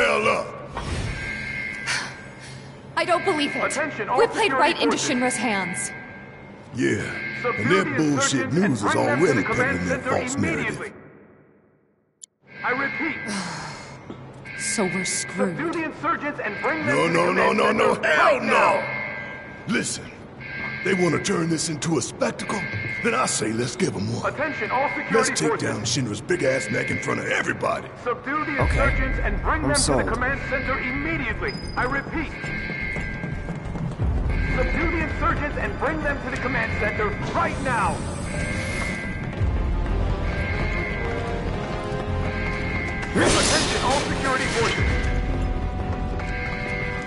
hell up! I don't believe it. Attention, all we played security right into. Shinra's hands. Yeah, Subdue and their the bullshit news is bring them to already the command peddling their false narrative. I repeat, So we're screwed. subdue the insurgents and bring them No, to no, the no, command no, no, hell right no! now. Listen, they want to turn this into a spectacle? Then I say let's give them one. Attention, all security Let's take forces. down Shinra's big ass neck in front of everybody. Subdue the Okay. insurgents and bring I'm them sold. to the command center immediately. I repeat. Subdue the insurgents and bring them to the command center right now. Attention all security forces.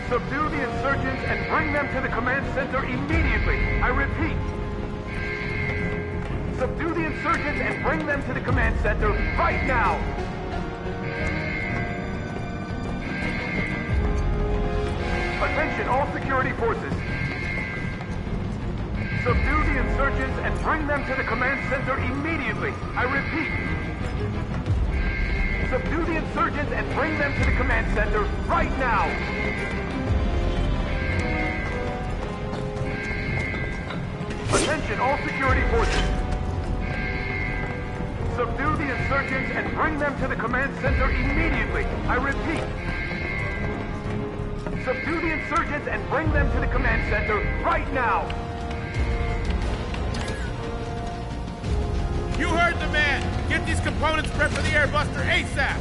Subdue the insurgents and bring them to the command center immediately. I repeat. Subdue the insurgents and bring them to the command center right now. Attention all security forces. Subdue the insurgents and bring them to the command center immediately. I repeat. Subdue the insurgents and bring them to the command center right now. Attention all security forces. Subdue the insurgents and bring them to the command center immediately. I repeat. Subdue the insurgents and bring them to the command center right now. You heard the man! Get these components prepped for the airbuster ASAP!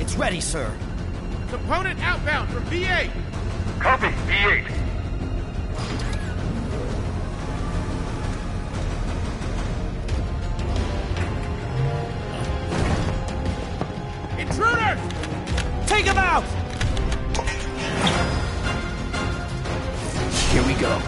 It's ready, sir. Component outbound from B8! Copy, B8. Here we go.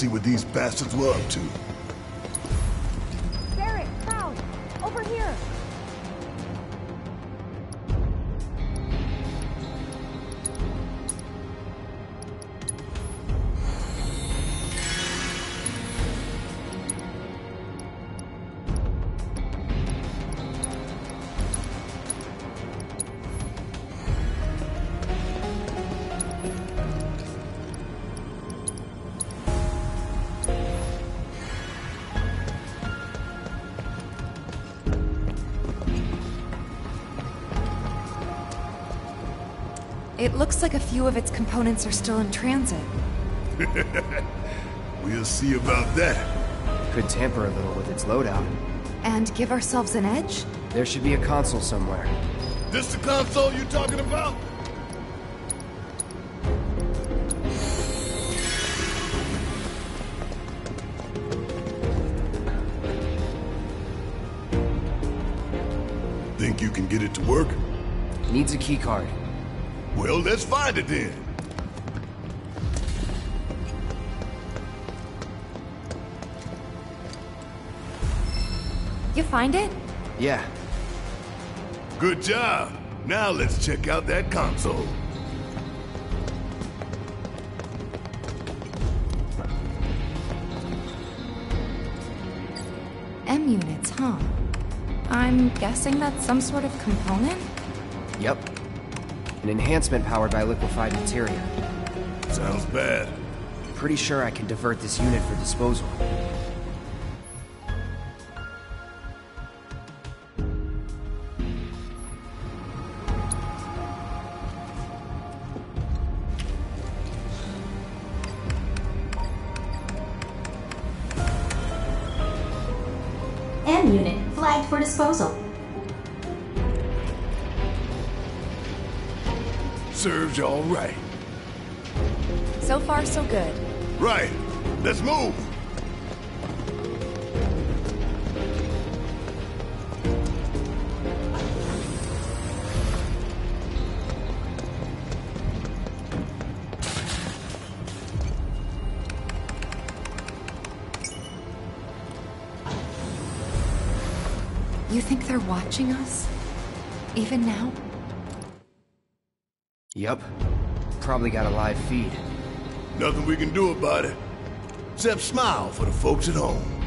See what these bastards were up to. It looks like a few of its components are still in transit. We'll see about that. Could tamper a little with its loadout. And give ourselves an edge? There should be a console somewhere. This the console you're talking about? Think you can get it to work? Needs a key card. Well, let's find it then. You find it? Yeah. Good job. Now let's check out that console. M units, huh? I'm guessing that's some sort of component? Yep. An enhancement powered by liquefied materia. Sounds bad. Pretty sure I can divert this unit for disposal. Serves you all right. So far, so good. Right. Let's move. You think they're watching us? Even now? Yep. Probably got a live feed. Nothing we can do about it. Except smile for the folks at home.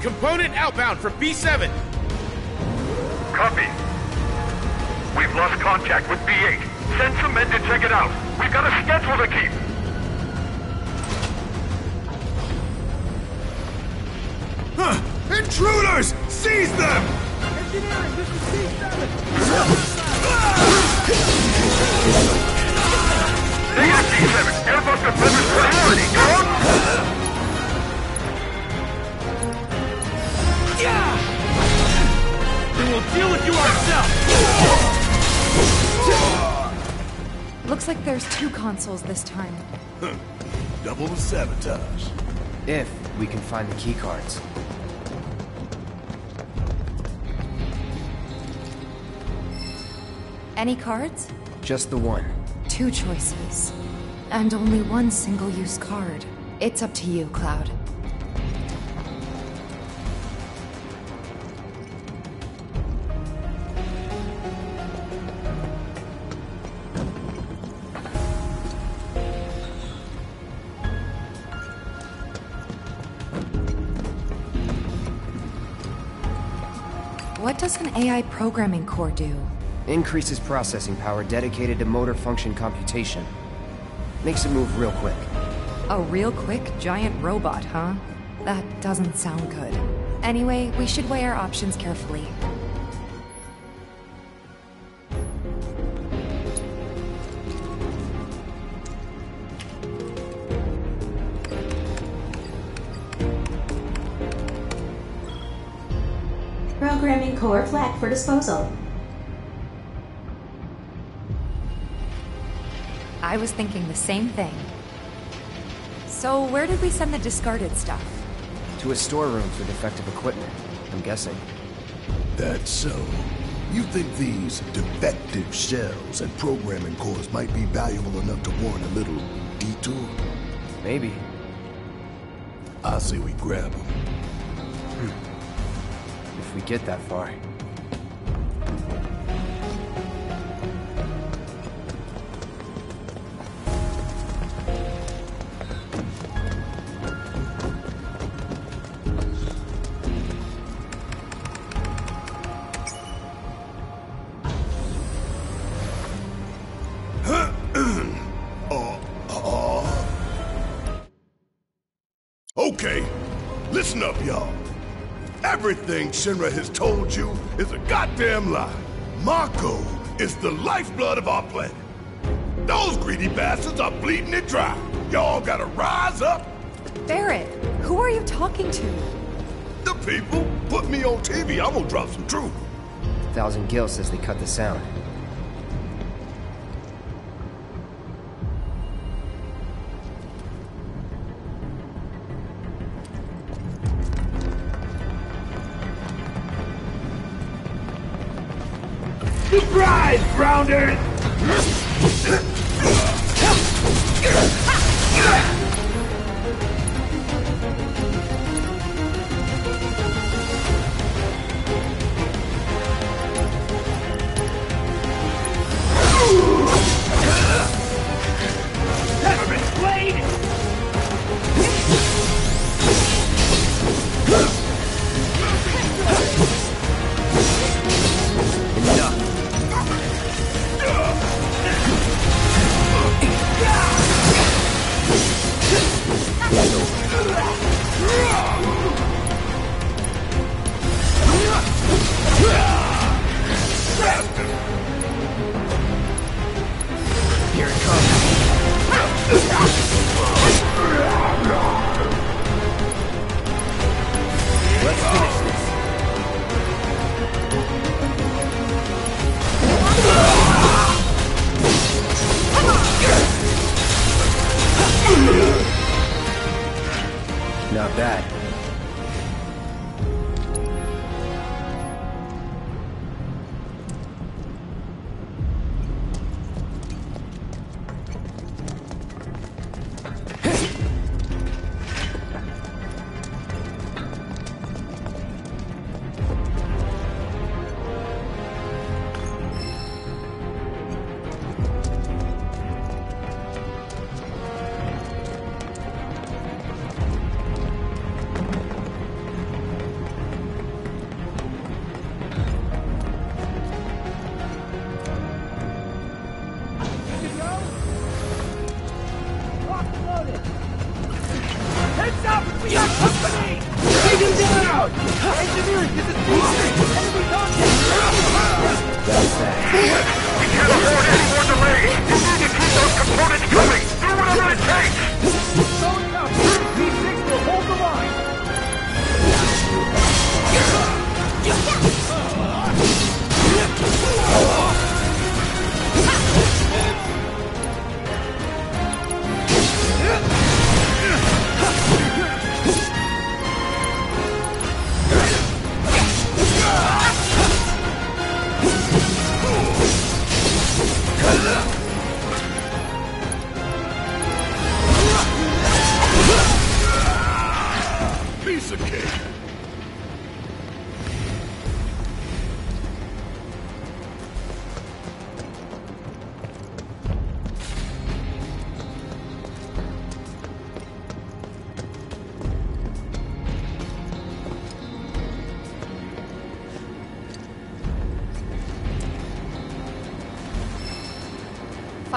Component outbound from B7. Copy. We've lost contact with B8. Send some men to check it out. We've got a schedule to keep. Huh. Intruders! Seize them! Negative D7. Airbus deployment priority. Go on. Then we'll deal with you ourselves. Looks like there's two consoles this time. Double the sabotage. If we can find the key cards. Any cards? Just the one. Two choices. And only one single-use card. It's up to you, Cloud. Does an AI programming core do? Increases processing power dedicated to motor function computation. Makes it move real quick. A real quick giant robot, huh? That doesn't sound good. Anyway, we should weigh our options carefully. Programming core flagged for disposal. I was thinking the same thing. So, where did we send the discarded stuff? To a storeroom for defective equipment, I'm guessing. That's so. You think these defective shells and programming cores might be valuable enough to warrant a little detour? Maybe. I say we grab them. If we get that far. Everything Shinra has told you is a goddamn lie. Mako is the lifeblood of our planet. Those greedy bastards are bleeding it dry. Y'all gotta rise up. Barret, who are you talking to? The people put me on TV. I'm gonna drop some truth. Thousand Gil says they cut the sound. Surprise, Not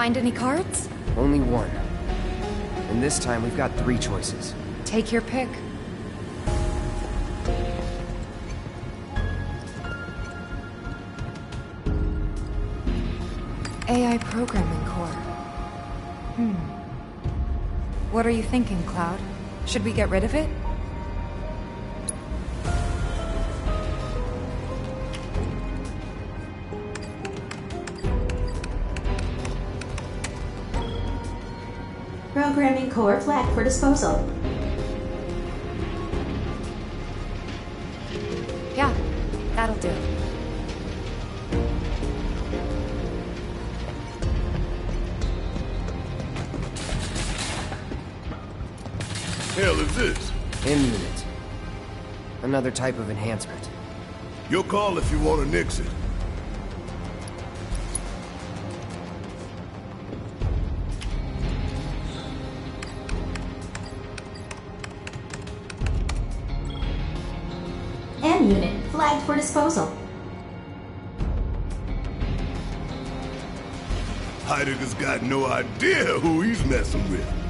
Find any cards? Only one. And this time we've got three choices. Take your pick. AI Programming Core. Hmm. What are you thinking, Cloud? Should we get rid of it? Programming core flag for disposal. Yeah, that'll do. Hell is this? Immunit. Another type of enhancement. Your call if you want to nix it. Unit flagged for disposal. Heidegger's got no idea who he's messing with.